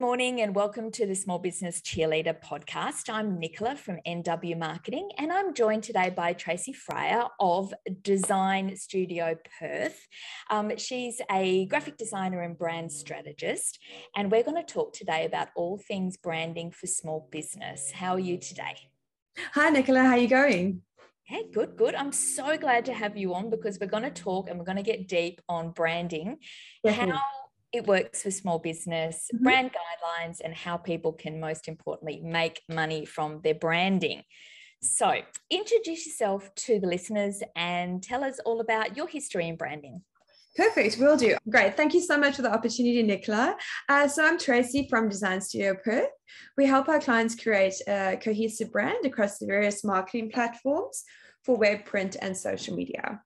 Morning and welcome to the Small Business Cheerleader podcast. I'm Nikola from NW Marketing and I'm joined today by Tracy Fryer of Design Studio Perth. Um, she's a graphic designer and brand strategist, and we're going to talk today about all things branding for small business. How are you today? Hi, Nikola. How are you going? Hey, good, good. I'm so glad to have you on because we're going to talk and we're going to get deep on branding. Definitely. How it works for small business, mm-hmm. brand guidelines, and how people can most importantly make money from their branding. So, introduce yourself to the listeners and tell us all about your history in branding. Perfect, will do. Great. Thank you so much for the opportunity, Nikola. Uh, so, I'm Tracy from Design Studio Perth. We help our clients create a cohesive brand across the various marketing platforms for web, print, and social media.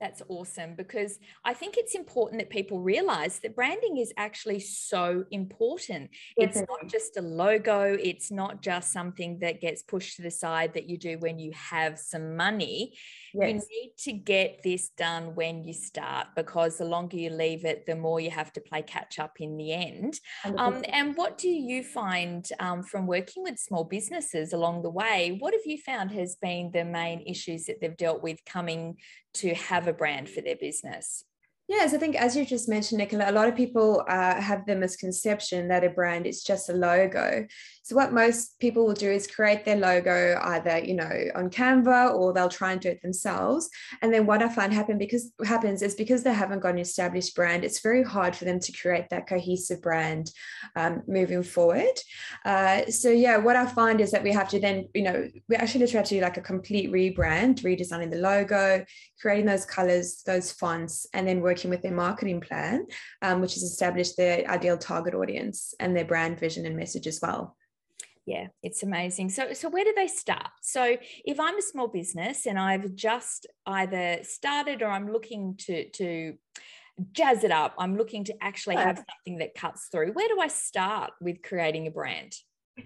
That's awesome because I think it's important that people realize that branding is actually so important. It's not just a logo, it's not just something that gets pushed to the side that you do when you have some money. Yes. You need to get this done when you start because the longer you leave it, the more you have to play catch up in the end. Um, and what do you find um, from working with small businesses along the way? What have you found has been the main issues that they've dealt with coming to have a brand for their business? Yes, I think as you just mentioned, Nikola, a lot of people uh, have the misconception that a brand is just a logo. So what most people will do is create their logo either, you know, on Canva or they'll try and do it themselves. And then what I find happen because happens is because they haven't got an established brand, it's very hard for them to create that cohesive brand um, moving forward. Uh, so yeah, what I find is that we have to then, you know, we actually try to do like a complete rebrand, redesigning the logo, creating those colors, those fonts, and then working with their marketing plan, um, which is establish their ideal target audience and their brand vision and message as well yeah it's amazing. So so where do they start? So if i'm a small business and i've just either started or i'm looking to to jazz it up i'm looking to actually have something that cuts through where do i start with creating a brand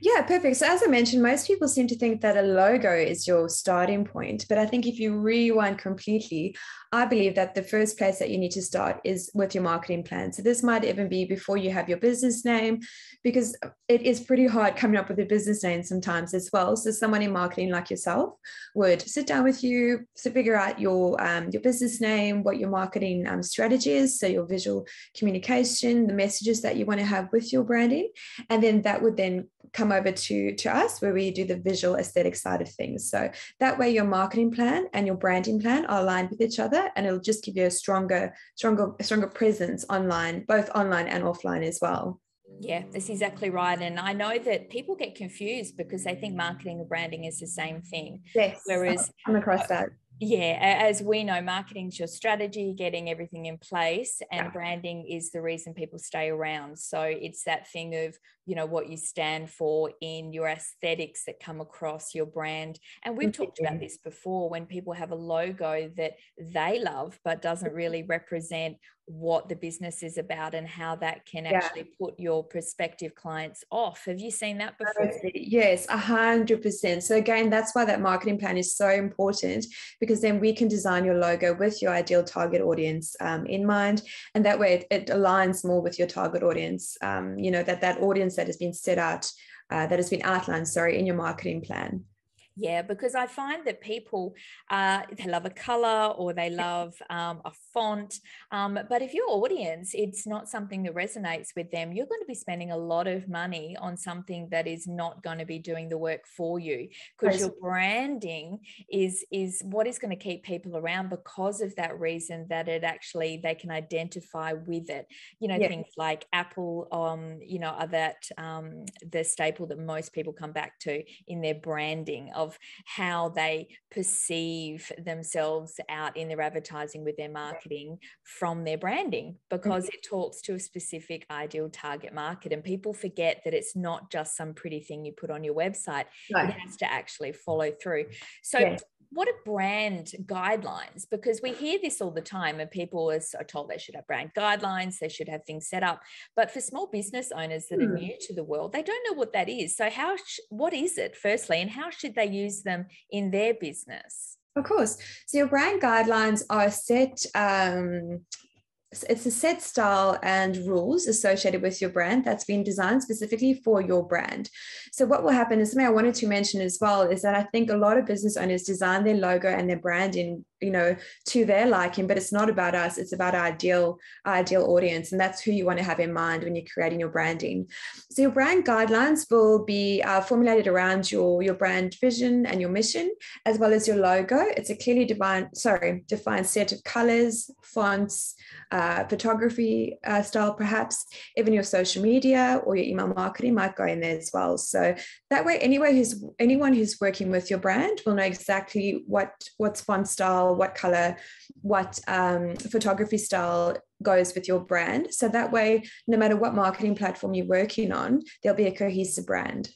yeah, perfect. So, as I mentioned, most people seem to think that a logo is your starting point. But I think if you rewind completely, I believe that the first place that you need to start is with your marketing plan. So this might even be before you have your business name, because it is pretty hard coming up with a business name sometimes as well. So someone in marketing like yourself would sit down with you to figure out your um, your business name, what your marketing um, strategy is, so your visual communication, the messages that you want to have with your branding, and then that would then come over to to us where we do the visual aesthetic side of things. So that way, your marketing plan and your branding plan are aligned with each other and it'll just give you a stronger stronger stronger presence online both online and offline as well yeah, that's exactly right. And I know that people get confused because they think marketing and branding is the same thing. Yes. Whereas come across that yeah as we know marketing's your strategy getting everything in place and yeah. branding is the reason people stay around. So it's that thing of you know what you stand for in your aesthetics that come across your brand. And we've mm-hmm. talked about this before when people have a logo that they love but doesn't really represent what the business is about and how that can actually yeah. put your prospective clients off. Have you seen that before? Yes, a hundred percent. So again, that's why that marketing plan is so important because then we can design your logo with your ideal target audience um, in mind, and that way it, it, aligns more with your target audience. Um, you know that that audience that has been set out, uh, that has been outlined, sorry, in your marketing plan. Yeah, because I find that people uh, they love a color or they love um, a font, um, but if your audience it's not something that resonates with them, you're going to be spending a lot of money on something that is not going to be doing the work for you because your branding is is what is going to keep people around because of that reason that it actually they can identify with it. You know yeah. things like Apple, um, you know, are that um, the staple that most people come back to in their branding of how they perceive themselves out in their advertising with their marketing from their branding because mm-hmm. it talks to a specific ideal target market. And people forget that it's not just some pretty thing you put on your website, it has to actually follow through. So, yes what are brand guidelines? Because we hear this all the time, and people are told they should have brand guidelines, they should have things set up. But for small business owners that hmm. are new to the world, they don't know what that is. So, how? Sh- what is it, firstly, and how should they use them in their business? Of course. So, your brand guidelines are set. Um, it's a set style and rules associated with your brand that's been designed specifically for your brand. So what will happen is something I wanted to mention as well is that I think a lot of business owners design their logo and their branding you know to their liking but it's not about us it's about our ideal ideal audience and that's who you want to have in mind when you're creating your branding. So your brand guidelines will be uh, formulated around your your brand vision and your mission as well as your logo. It's a clearly defined sorry defined set of colors fonts uh, photography uh, style perhaps. Even your social media or your email marketing might go in there as well. So that way anyone who's anyone who's working with your brand will know exactly what what's font style what color, what um, photography style goes with your brand. So that way, no matter what marketing platform you're working on, there'll be a cohesive brand.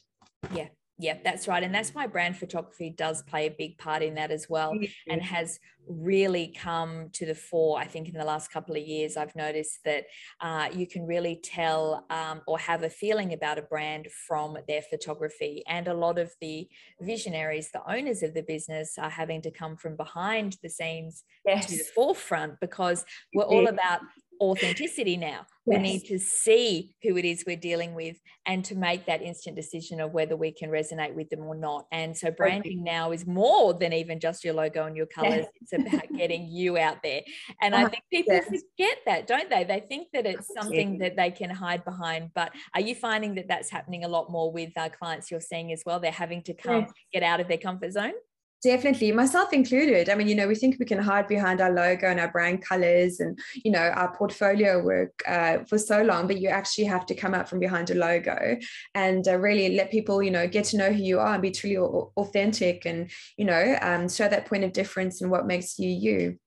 Yeah. Yeah, that's right. And that's why brand photography does play a big part in that as well mm-hmm. and has really come to the fore. I think in the last couple of years, I've noticed that uh, you can really tell um, or have a feeling about a brand from their photography. And a lot of the visionaries, the owners of the business, are having to come from behind the scenes yes. to the forefront because we're all about authenticity now. Yes. We need to see who it is we're dealing with and to make that instant decision of whether we can resonate with them or not. And so branding now is more than even just your logo and your colors. It's about getting you out there. And I oh, think people forget that, don't they? They think that it's something that they can hide behind. But are you finding that that's happening a lot more with our clients you're seeing as well? They're having to come get out of their comfort zone? Definitely, myself included. I mean, you know, we think we can hide behind our logo and our brand colors and, you know, our portfolio work uh, for so long, but you actually have to come out from behind a logo and uh, really let people, you know, get to know who you are and be truly authentic and, you know, um, show that point of difference and what makes you you.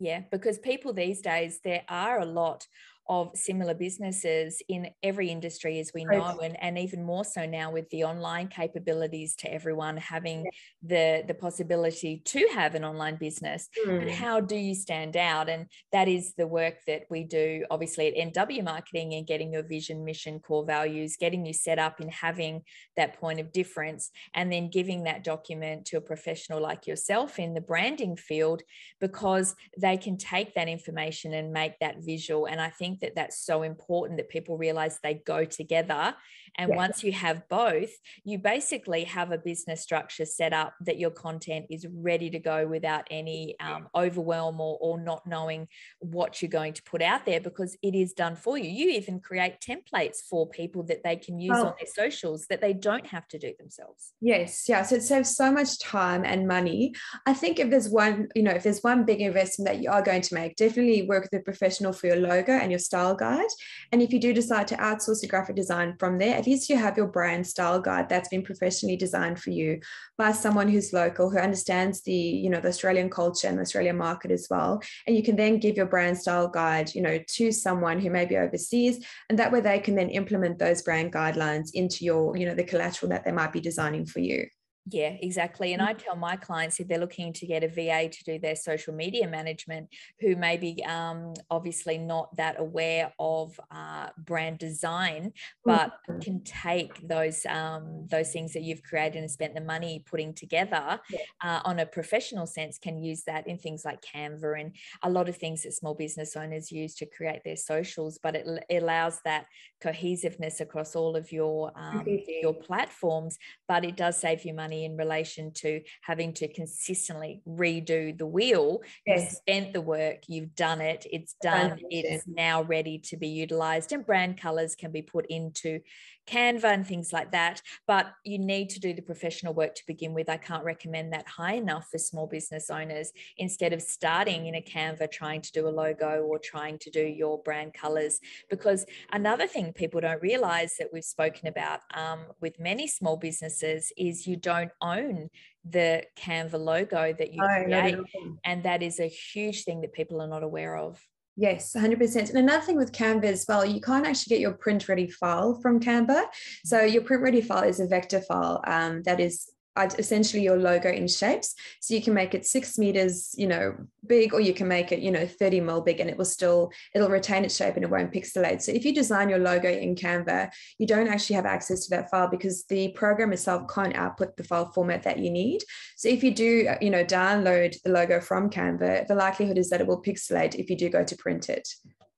Yeah, because people these days, there are a lot of similar businesses in every industry as we know and, and even more so now with the online capabilities to everyone having yeah. the the possibility to have an online business mm. and how do you stand out and that is the work that we do obviously at nw marketing and getting your vision mission core values getting you set up in having that point of difference and then giving that document to a professional like yourself in the branding field because they can take that information and make that visual and i think that that's so important that people realize they go together and once you have both, you basically have a business structure set up that your content is ready to go without any um, overwhelm or, or not knowing what you're going to put out there because it is done for you. You even create templates for people that they can use oh. on their socials that they don't have to do themselves. Yes. Yeah. So it saves so much time and money. I think if there's one, you know, if there's one big investment that you are going to make, definitely work with a professional for your logo and your style guide. And if you do decide to outsource your graphic design from there, at least you have your brand style guide that's been professionally designed for you by someone who's local who understands the you know the australian culture and the australian market as well. And you can then give your brand style guide you know to someone who may be overseas and that way they can then implement those brand guidelines into your you know the collateral that they might be designing for you yeah, exactly. And I mm. tell my clients if they're looking to get a VA to do their social media management, who may be um, obviously not that aware of uh, brand design, but mm-hmm. can take those um, those things that you've created and spent the money putting together yeah. uh, on a professional sense, can use that in things like Canva and a lot of things that small business owners use to create their socials. But it, it allows that cohesiveness across all of your um, your platforms, but it does save you money money in relation to having to consistently redo the wheel. Yes. You've spent the work, you've done it, it's done, it's now ready to be utilized, and brand colors can be put into Canva and things like that. But you need to do the professional work to begin with. I can't recommend that high enough for small business owners instead of starting in a Canva trying to do a logo or trying to do your brand colors. Because another thing people don't realize that we've spoken about um, with many small businesses is you don't own the Canva logo that you oh, create. And that is a huge thing that people are not aware of. Yes, 100%. And another thing with Canva as well, you can't actually get your print ready file from Canva. So your print ready file is a vector file um, that is essentially your logo in shapes. So you can make it six meters, you know, big, or you can make it, you know, 30 mil big and it will still, it'll retain its shape and it won't pixelate. So if you design your logo in Canva, you don't actually have access to that file because the program itself can't output the file format that you need. So if you do, uh, you know, download the logo from Canva, the likelihood is that it will pixelate if you do go to print it.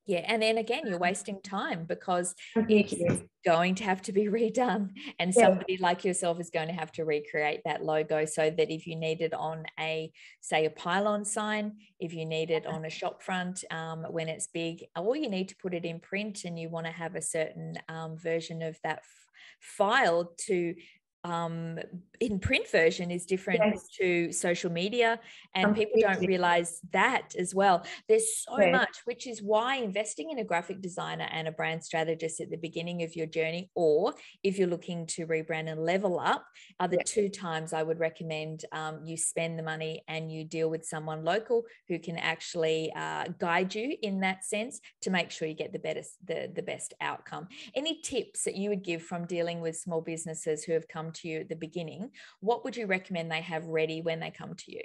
Yeah, and then again, you're wasting time because it's going to have to be redone, and yeah. somebody like yourself is going to have to recreate that logo so that if you need it on a, say, a pylon sign, if you need it on a shop front um, when it's big, or you need to put it in print and you want to have a certain um, version of that f- file to um, in print version is different yes. to social media and Completely. people don't realize that as well there's so much which is why investing in a graphic designer and a brand strategist at the beginning of your journey or if you're looking to rebrand and level up are the two times i would recommend um, you spend the money and you deal with someone local who can actually uh, guide you in that sense to make sure you get the best the, the best outcome any tips that you would give from dealing with small businesses who have come to you at the beginning, what would you recommend they have ready when they come to you?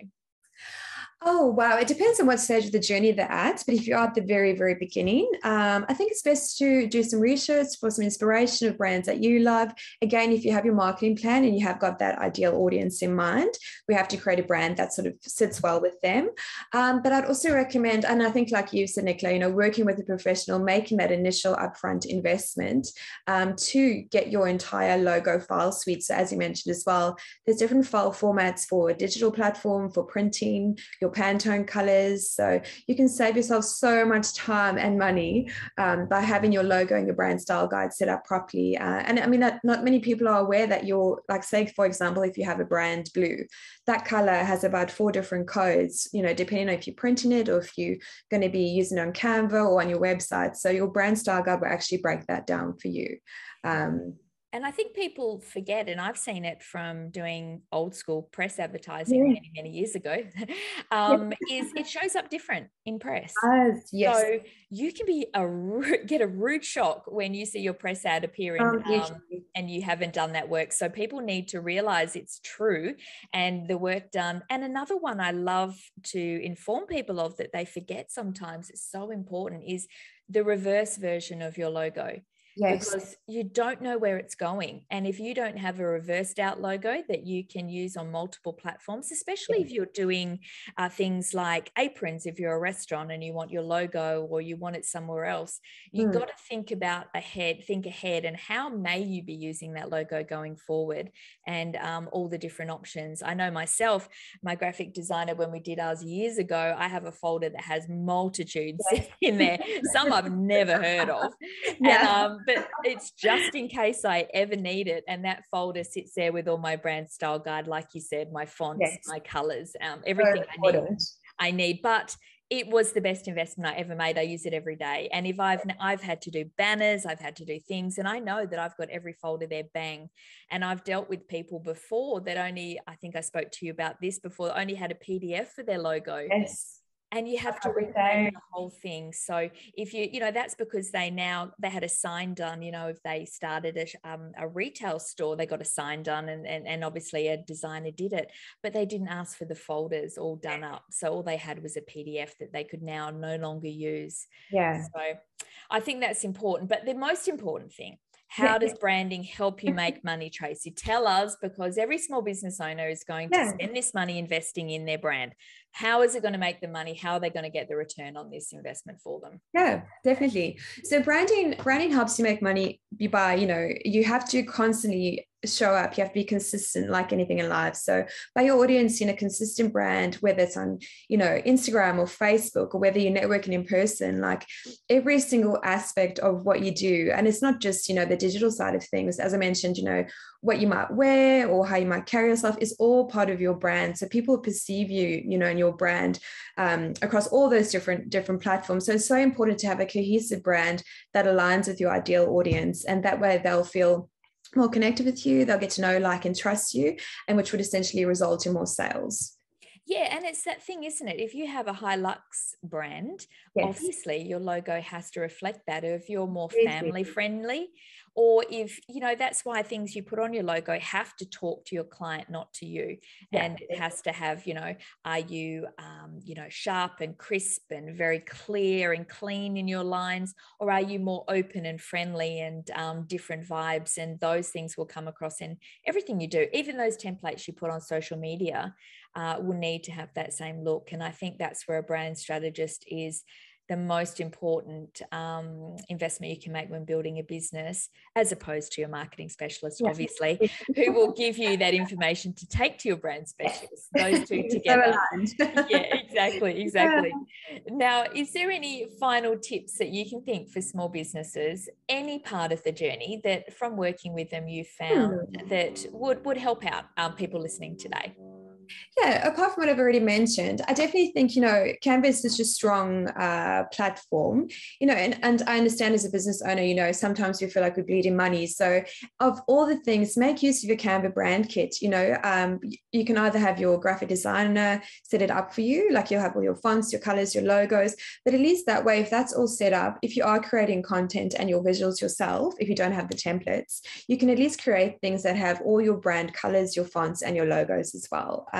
Oh, wow. It depends on what stage of the journey they're at. But if you're at the very, very beginning, um, I think it's best to do some research for some inspiration of brands that you love. Again, if you have your marketing plan and you have got that ideal audience in mind, we have to create a brand that sort of sits well with them. Um, but I'd also recommend, and I think like you said, Nikola, you know, working with a professional, making that initial upfront investment um, to get your entire logo file suite. So as you mentioned as well, there's different file formats for digital platform, for printing, your Pantone colors. So you can save yourself so much time and money um, by having your logo and your brand style guide set up properly. Uh, and I mean, that not many people are aware that you're like, say, for example, if you have a brand blue, that color has about four different codes, you know, depending on if you're printing it or if you're going to be using it on Canva or on your website. So your brand style guide will actually break that down for you. Um, and I think people forget, and I've seen it from doing old school press advertising yeah. many, many years ago, um, is it shows up different in press. yes. So you can be a get a rude shock when you see your press ad appearing um, yes. um, and you haven't done that work. So people need to realize it's true and the work done. And another one I love to inform people of that they forget sometimes, it's so important, is the reverse version of your logo yes. because you don't know where it's going. And if you don't have a reversed out logo that you can use on multiple platforms, especially yeah. if you're doing uh, things like aprons, if you're a restaurant and you want your logo or you want it somewhere else, you've mm. got to think about ahead, think ahead, and how may you be using that logo going forward and um, all the different options. I know myself, my graphic designer, when we did ours years ago, I have a folder that has multitudes yes. in there, some I've never heard of. Yeah. And, um, but it's just in case I ever need it. And that folder sits there with all my brand style guide, like you said, my fonts, yes. my colors, um, everything I need. I need. But it was the best investment I ever made. I use it every day. And if I've I've had to do banners, I've had to do things, and I know that I've got every folder there bang. And I've dealt with people before that only I think I spoke to you about this before only had a PDF for their logo. Yes and you have to rename the whole thing. So if you you know that's because they now they had a sign done you know if they started a, um, a retail store they got a sign done and, and and obviously a designer did it but they didn't ask for the folders all done up. So all they had was a pdf that they could now no longer use. Yeah. So i think that's important. But the most important thing how does branding help you make money, Tracy? Tell us because every small business owner is going to spend this money investing in their brand. How is it going to make the money? How are they going to get the return on this investment for them? Yeah, definitely. So branding branding helps you make money by, you know, you have to constantly show up you have to be consistent like anything in life. So by your audience in a consistent brand whether it's on you know instagram or facebook or whether you're networking in person like every single aspect of what you do and it's not just you know the digital side of things. As i mentioned you know what you might wear or how you might carry yourself is all part of your brand. So people perceive you you know in your brand um, across all those different different platforms. So it's so important to have a cohesive brand that aligns with your ideal audience and that way they'll feel more connected with you, they'll get to know, like, and trust you, and which would essentially result in more sales. Yeah, and it's that thing, isn't it? If you have a high lux brand, yes. obviously your logo has to reflect that. If you're more family friendly, or if you know that's why things you put on your logo have to talk to your client not to you. Yeah. and it has to have you know are you um, you know sharp and crisp and very clear and clean in your lines or are you more open and friendly and um, different vibes? And those things will come across in everything you do. Even those templates you put on social media uh, will need to have that same look. And i think that's where a brand strategist is the most important um, investment you can make when building a business, as opposed to your marketing specialist, yeah. obviously, who will give you that information to take to your brand specialist. Those two together. yeah, exactly, exactly. Yeah. Now, is there any final tips that you can think for small businesses, any part of the journey that from working with them you found hmm. that would would help out um, people listening today? Yeah, apart from what I've already mentioned, I definitely think, you know, Canva is such a strong uh, platform, you know, and, and I understand as a business owner, you know, sometimes we feel like we're bleeding money. So, of all the things, make use of your Canva brand kit. You know, um, you can either have your graphic designer set it up for you, like you'll have all your fonts, your colors, your logos, but at least that way, if that's all set up, if you are creating content and your visuals yourself, if you don't have the templates, you can at least create things that have all your brand colors, your fonts, and your logos as well. Um,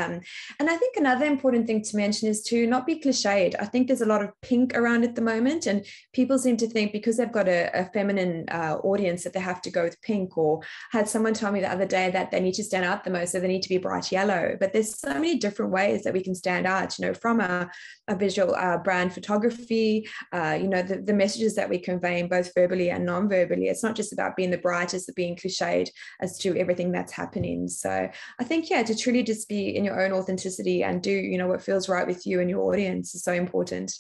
and I think another important thing to mention is to not be cliched. I think there's a lot of pink around at the moment, and people seem to think because they've got a, a feminine uh, audience that they have to go with pink. Or had someone tell me the other day that they need to stand out the most, so they need to be bright yellow. But there's so many different ways that we can stand out. You know, from a, a visual uh, brand photography, uh, you know, the, the messages that we convey both verbally and non-verbally. It's not just about being the brightest, or being cliched as to everything that's happening. So I think yeah, to truly just be in your own authenticity and do you know what feels right with you and your audience is so important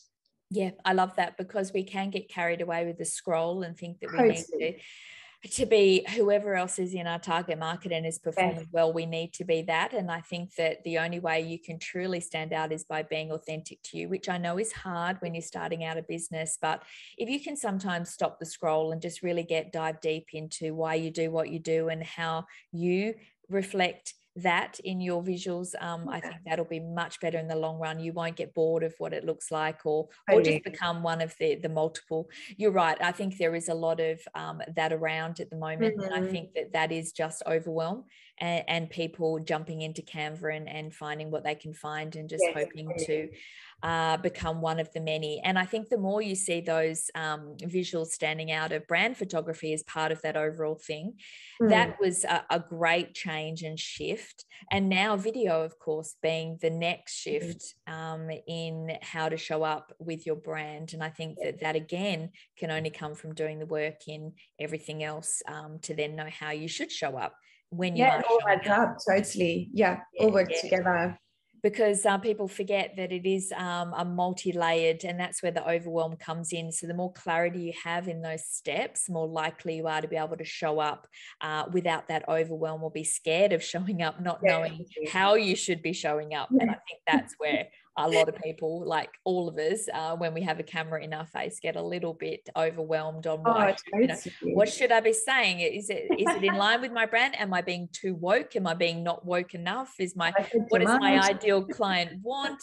yeah i love that because we can get carried away with the scroll and think that we totally. need to to be whoever else is in our target market and is performing well, we need to be that. And I think that the only way you can truly stand out is by being authentic to you, which I know is hard when you're starting out a business. But if you can sometimes stop the scroll and just really get dive deep into why you do what you do and how you reflect that in your visuals um, i think that'll be much better in the long run you won't get bored of what it looks like or or just become one of the the multiple you're right i think there is a lot of um, that around at the moment mm-hmm. and i mm-hmm. think that that is just overwhelm and, and, people jumping into canva and, and finding what they can find and just yes. hoping to uh, become one of the many. And I think the more you see those um, visuals standing out of brand photography as part of that overall thing, mm. that was a, a, great change and shift. And now video, of course, being the next mm. shift um, in how to show up with your brand. And I think that that again can only come from doing the work in everything else um, to then know how you should show up when you yeah, all adds up totally. Yeah, yeah all work yeah. together. Because uh, people forget that it is um, a multi-layered and that's where the overwhelm comes in. So the more clarity you have in those steps the more likely you are to be able to show up uh, without that overwhelm or be scared of showing up not yeah. knowing how you should be showing up. And i think that's where a lot of people, like all of us, uh, when we have a camera in our face, get a little bit overwhelmed on oh, what, you know, what should I be saying? Is it is it in line with my brand? Am I being too woke? Am I being not woke enough? Is my what does my ideal client want?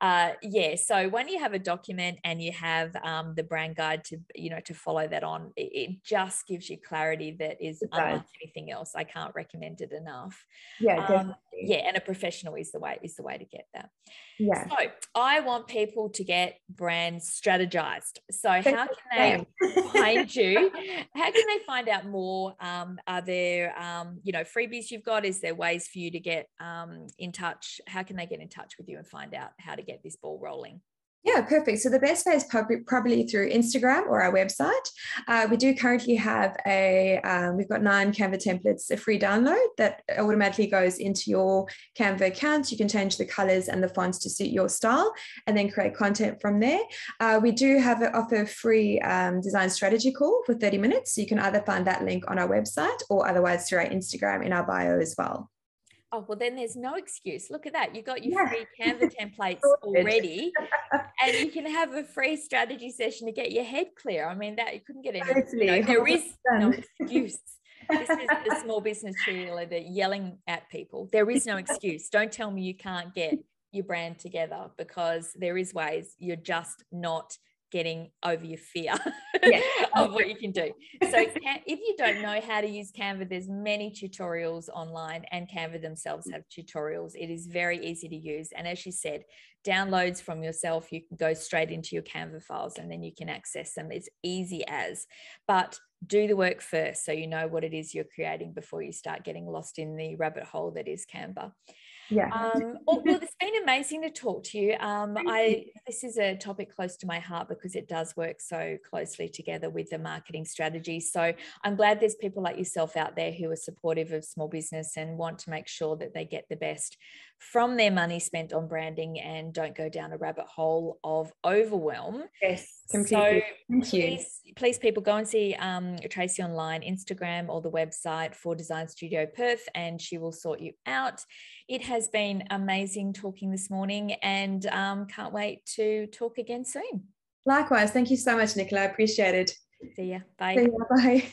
Uh, yeah. So when you have a document and you have um, the brand guide to you know to follow that on, it, it just gives you clarity that is unlike anything else. I can't recommend it enough. Yeah, um, yeah, and a professional is the way is the way to get that. Yeah. So I want people to get brands strategized. So how can they find you? How can they find out more? Um, are there, um, you know, freebies you've got? Is there ways for you to get um, in touch? How can they get in touch with you and find out how to get this ball rolling? Yeah, perfect. So the best way is probably through Instagram or our website. Uh, we do currently have a, um, we've got nine Canva templates, a free download that automatically goes into your Canva account. You can change the colors and the fonts to suit your style and then create content from there. Uh, we do have an offer free um, design strategy call for 30 minutes. So you can either find that link on our website or otherwise through our Instagram in our bio as well. Oh, well, then there's no excuse. Look at that. You got your yeah. free Canva templates already, and you can have a free strategy session to get your head clear. I mean, that you couldn't get any. Totally. You know, there is no excuse. this is the small business cheerleader yelling at people. There is no excuse. Don't tell me you can't get your brand together because there is ways. You're just not getting over your fear of what you can do. So if you don't know how to use Canva, there's many tutorials online and Canva themselves have tutorials. It is very easy to use. And as you said, downloads from yourself, you can go straight into your Canva files and then you can access them. It's easy as, but do the work first so you know what it is you're creating before you start getting lost in the rabbit hole that is Canva. Yeah. Um, well, well, it's been amazing to talk to you. Um, I this is a topic close to my heart because it does work so closely together with the marketing strategy. So I'm glad there's people like yourself out there who are supportive of small business and want to make sure that they get the best from their money spent on branding and don't go down a rabbit hole of overwhelm. Yes, completely. So Thank you. Please, please, people, go and see um, Tracy online, Instagram, or the website for Design Studio Perth, and she will sort you out. It has been amazing talking this morning, and um, can't wait to talk again soon. Likewise. Thank you so much, Nikola. I appreciate it. See ya. Bye. See ya. Bye.